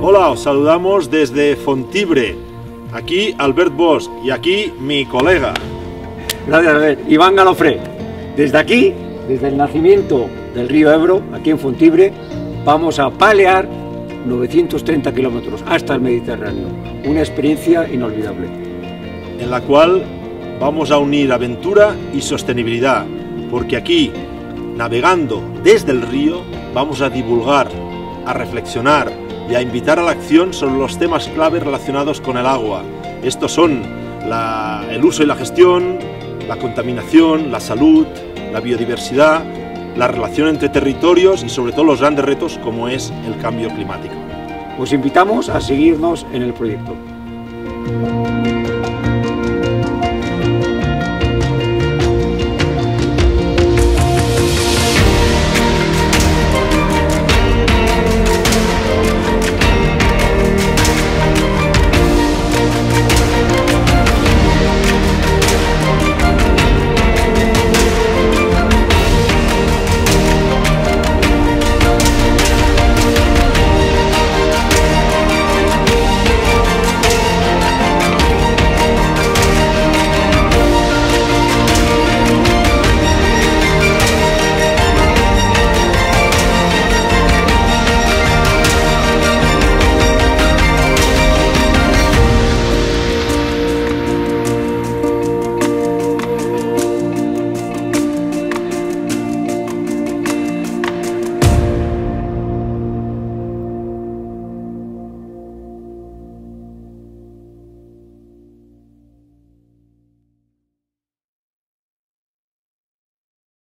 os saludamos desde Fontibre. Aquí Albert Bosch y aquí mi colega. Gracias, Albert. Iván Galofré. Desde aquí, desde el nacimiento del río Ebro, aquí en Fontibre, vamos a palear 930 kilómetros hasta el Mediterráneo. Una experiencia inolvidable. En la cual vamos a unir aventura y sostenibilidad, porque aquí, navegando desde el río, vamos a divulgar, a reflexionar y a invitar a la acción sobre los temas clave relacionados con el agua. Estos son la- el uso y la gestión, la contaminación, la salud, la biodiversidad, la relación entre territorios y sobre todo los grandes retos como es el cambio climático. Os invitamos a seguirnos en el proyecto.